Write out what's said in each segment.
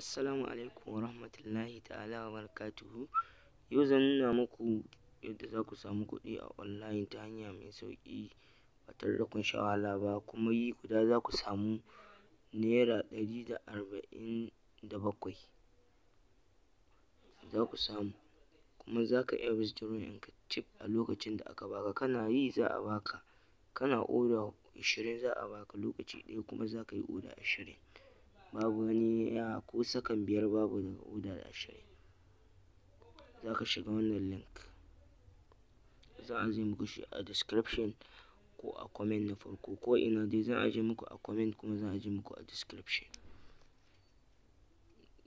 assalamu alaikum wa rahmatullahi ta'ala wa barakatuhu. Yau zan nuna muku yadda za ku samu kuɗi a online ta hanya mai sauƙi ba tare da kun sha wahala ba. Kuma yi guda za ku samu naira ɗari da arba'in da bakwai za ku samu. Kuma za ka iya withdrawing ka cif a lokacin da aka baka. Kana yi za a baka. Kana oda ashirin za a baka. Lokaci ɗaya kuma za ka yi oda ashirin. Babu wani ya ko sakan biyar babu daga oda da ashirin za ka shiga wannan link. Zan ajiye muku shi a description ko a comment na farko. Ko ina dai zan ajiye muku a comment kuma zan ajiye muku a description.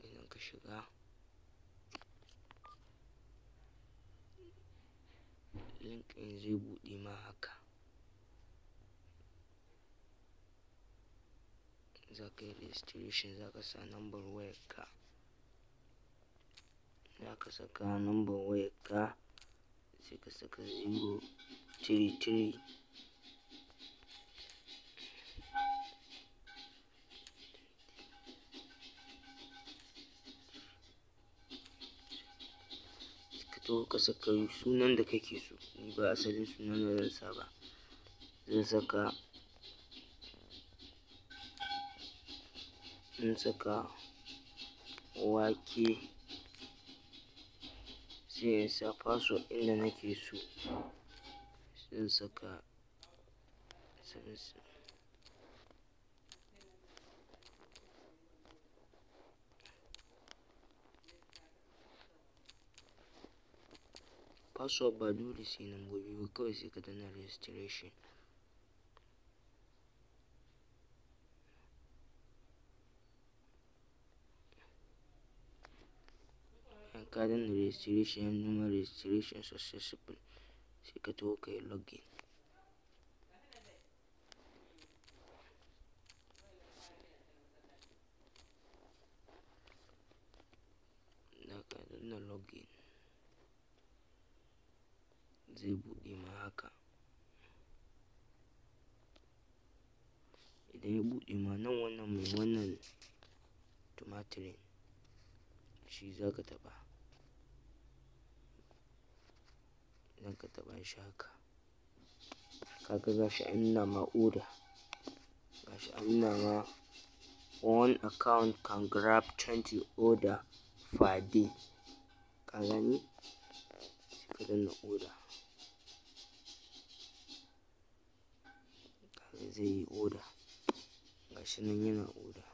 Idan ka shiga. Link ɗin zai buɗe ma haka. Za ka yi registration za ka sa number wayarka. Za ka saka number wayarka sai ka saka 033 ka to ka saka sunan da kake so. Ni ba asalin sunan da zan sa ba. Zan saka zan saka wake sai in sa password ɗin da nake so zan saka password ba dole sai lambobi ba kawai sai ka danna registration in ka danna registration nuna registration successful sai ka taho login. Login zai buɗe ma haka. Idan ya buɗe ma nan wannan mai wannan tumatirin shi za ka taɓa. Idan ka taɓa shi haka. Kaga gashi an nuna ma order. Gashi an nuna ma one account can grab 20 order per day. Ka gani? Sai ka danna order. Zai yi order. Gashi nan yana order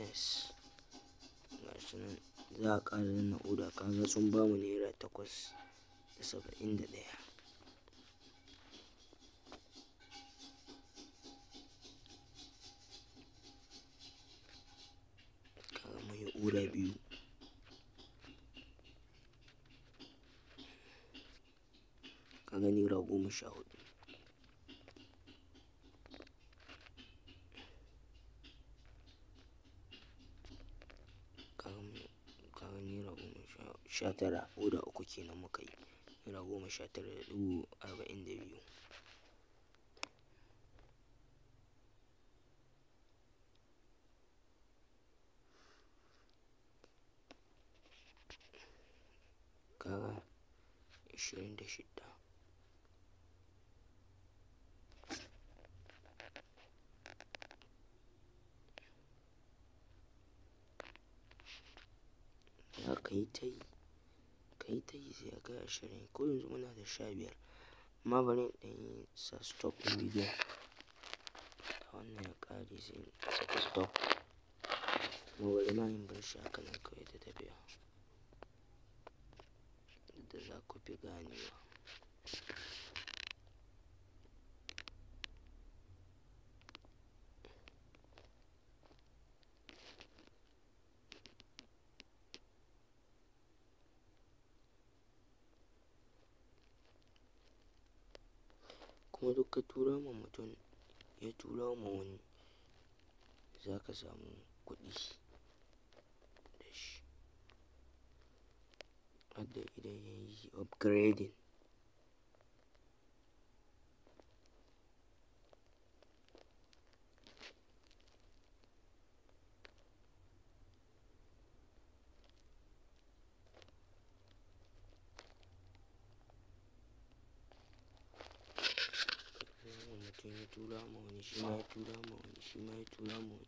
yes gashi nan za a ƙara danna order kaga sun ba mu naira takwas da saba'in da ɗaya. Kaga mun yi order biyu. Kaga naira goma sha huɗu kaga naira goma sha tara oda uku kenan muka yi. Naira goma sha tara da dubu arba'in da biyu. Kaga ashirin da shidda za ka yi ta yi ka yi ta yi sai ya kai ashirin ko yanzu muna da sha biyar amma bari in ɗan yi sa stop ɗin bidiyon da wannan ya ƙare sai in saka stop kuma bari ma in bar shi haka nan kawai ta tafiya da za ku fi ganewa kuma duk ka tura ma mutum ya tura ma wani za ka samu kuɗi da shi. Hadda idan ya yi upgrading. Wancan ya tura ma wani shi ma ya tura ma wani shi ma ya tura ma wani.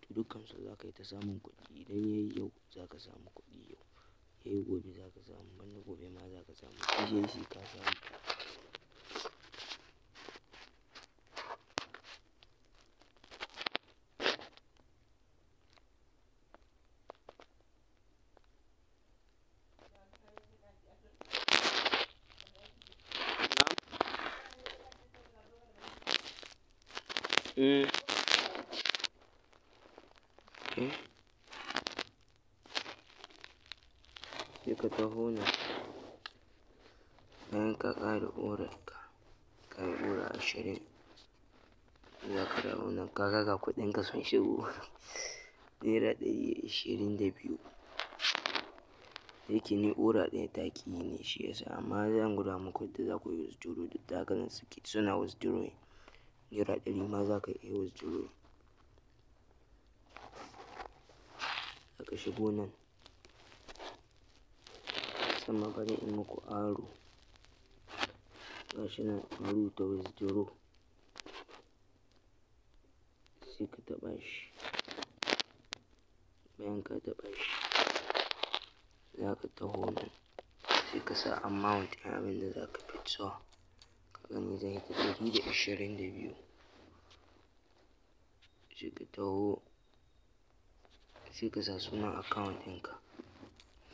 To dukkansu za ka yi ta samun kuɗi. Idan ya yi yau za ka samu kuɗi yau. Ya yi gobe za ka samu. Banda gobe ma za ka samu. Shi ka samu. Mm. Okay. Sai ka taho nan bayan ka ƙara orarka ka yi ora ashirin za ka dawo nan. Ka ga ga kuɗinka sun shigo. Naira ɗari ashirin da biyu. Yake ni ora ɗaya ta ƙi ne shi yasa amma zan gwada muku yadda za ku yi withdraw duk da haka nan suke suna withdrawing. Naira ɗari ma za ka iya withdrawing ka shigo nan. Sama bari in muku aro. Ga shi nan an rubuta withdraw. Sai ka taɓa shi. Bayan ka taɓa shi za ka taho nan. Sai ka sa amount ɗin abin da za ka fitsuwa ka gani zai yi ɗari da ashirin da biyu. Sai ka taho sai ka sa sunan account ɗinka.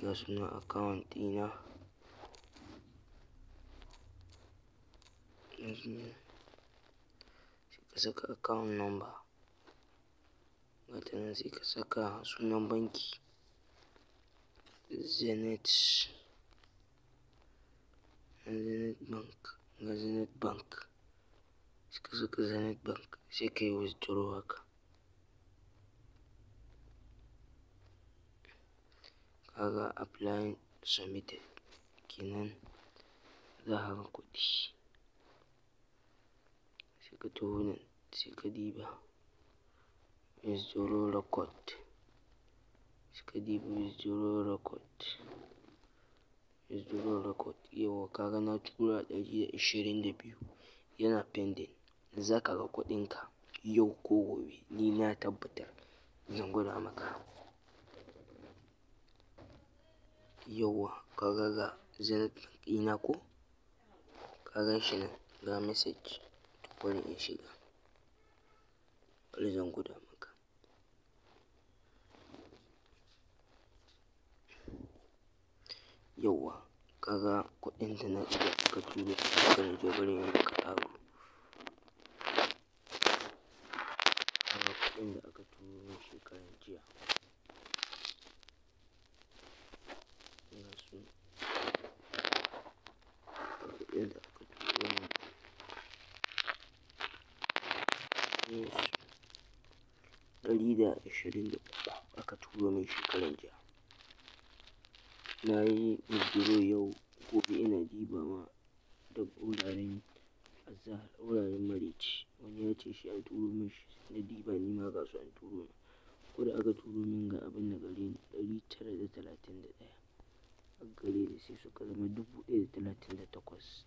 Ga sunan account ɗina. Sai ka saka account number. Gata nan sai ka saka sunan banki. Zenith. Ga zenith bank. Sai ka saka bank sai ka yi withdraw haka. Kaga applying submitted. Kenan za ka ga kuɗi. Sai ka taho nan sai ka diba withdraw record. Sai ka withdraw record. Yauwa kaga na tura ɗari da ashirin da biyu. Yana pending. Za ka ga kuɗinka yau ko gobe. Ni na tabbatar. Zan gwada maka. Yauwa kaga ga zenith ɗina ko? Ka gan shi nan. Ga message. To in shiga. Zan gwada maka yauwa kaga kuɗin da na iya aka turo bari je bari in maka aro kaga kuɗin da aka turo min shekaran jiya. Su ga kuɗin da aka turo min. Yes ɗari da ashirin da uku aka turo min shekaran jiya. Na yi withdraw yau gobe ina diba ma da wuraren azahar wuraren maraice wani ya ce shi an turo min shi na diba ni ma ga su an turo min ko da aka turo min ga abin da gare ni ɗari tara da talatin da ɗaya a gare ni sai suka zama dubu ɗaya da talatin da takwas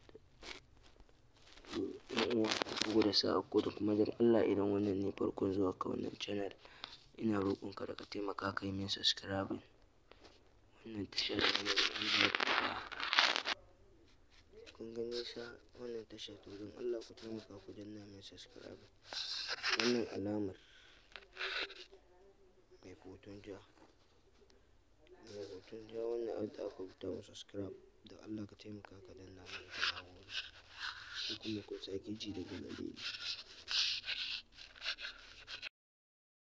yan uwa ku da sa'a ko da kuma dan Allah idan wannan ne farkon zuwa ka wannan channel ina roƙon ka da ka taimaka ka yi min subscribing. Wannan tasha ta mai albarka. Kun ga nisa wannan tasha to don Allah ku taimaka ku danna min subscribing. Wannan alamar mai hoton ja mai hoton ja wannan abin da aka rubuta min subscribe. Da Allah ka taimaka ka danna min na 我个月工资还给几天工资呢